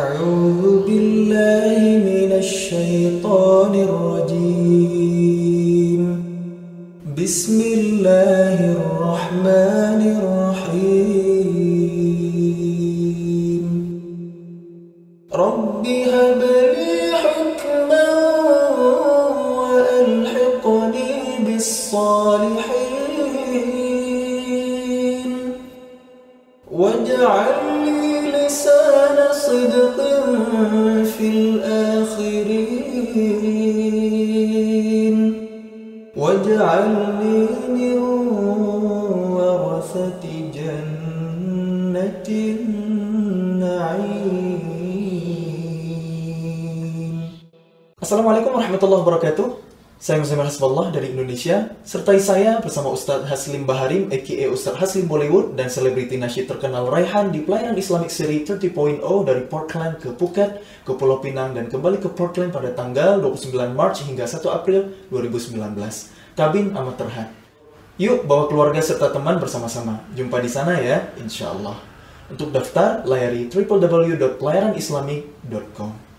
أعوذ بالله من الشيطان الرجيم. بسم الله الرحمن الرحيم. رب هب لي حكما وألحقني بالصالحين. واجعلني الآخرين واجعلني من ورثة جنة النعيم. السلام عليكم ورحمة الله وبركاته. Saya Muzammil Hasbullah dari Indonesia. Sertai saya bersama Ustadz Haslim Baharim aka Ustadz Haslim Bollywood dan selebriti nasyid terkenal Raihan di pelayanan Islamic Seri 30.0 dari Portland ke Phuket, ke Pulau Pinang dan kembali ke Portland pada tanggal 29 Maret hingga 1 April 2019 Kabin amat terhad. Yuk bawa keluarga serta teman bersama-sama. Jumpa di sana ya, insya Allah. Untuk daftar, layari www.pelayananislamic.com